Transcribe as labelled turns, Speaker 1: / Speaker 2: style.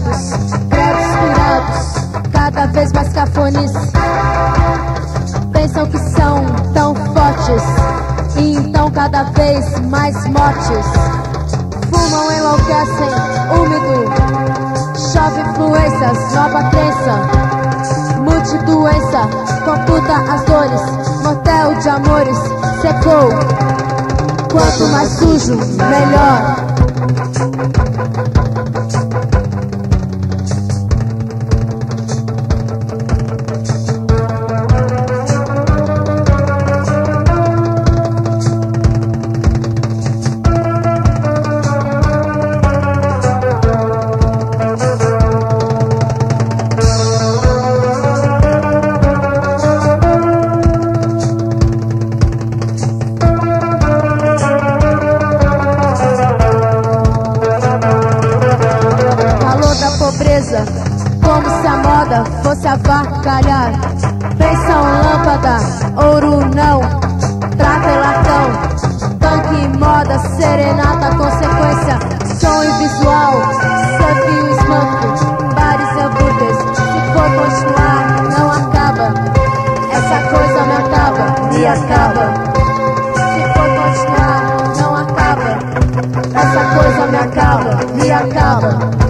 Speaker 1: curados, pirados, cada vez mais cafones. Pensam que são tão fortes, e então cada vez mais mortes. Fumam, enlouquecem, úmido, chove influências, nova crença. Multidoença, computa as dores, motel de amores, secou. Quanto mais sujo, melhor. Como se a moda fosse avacalhar. Pensão, lâmpada, ouro não, prata e latão, tanque, moda, serenata, consequência, som e visual, surf e smoke, bares e hambúrgueres. Se for continuar, não acaba, essa coisa me acaba, me acaba. Se for continuar, não acaba, essa coisa me acaba, me acaba.